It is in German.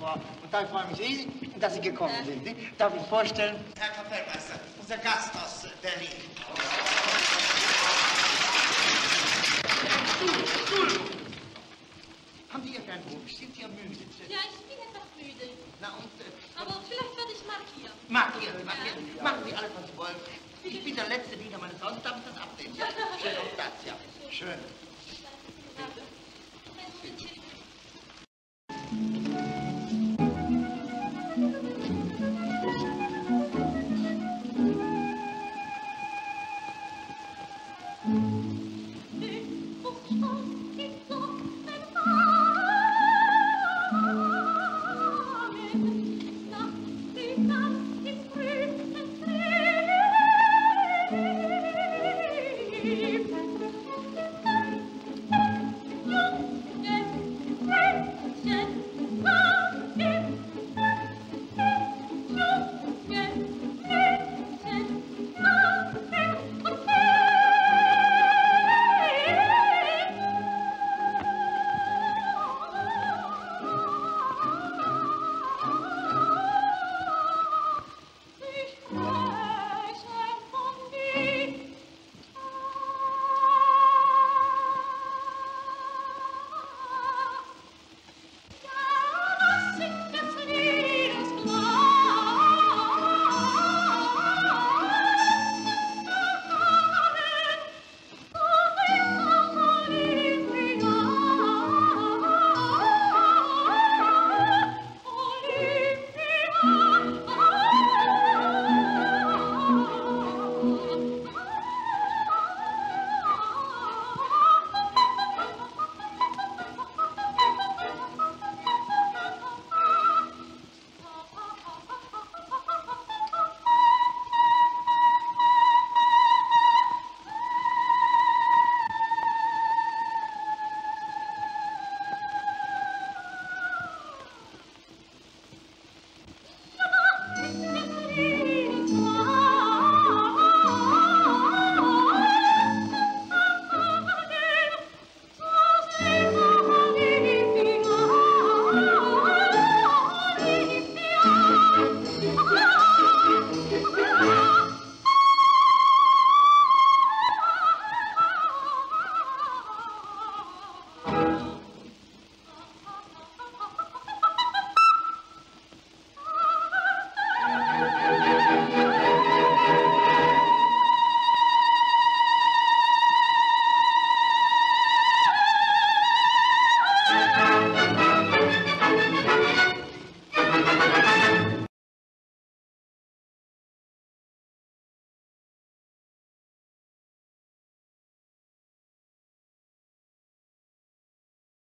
Frau. Und da freue ich mich riesig, dass Sie gekommen sind. Darf ich vorstellen? Herr Kapellmeister, unser Gast aus Berlin. Haben Sie Ihr Fernbuch? Sind Sie ermüdet? Ja, ich bin etwas müde. Na und, äh, Aber vielleicht werde ich markieren. markieren, markieren. Machen Sie alles, was Sie wollen. Ich bin der letzte Diener meines Hauses, darf ich das abnehmen? Ja? Schön auf Platz, ja. Schön. Mm-hmm.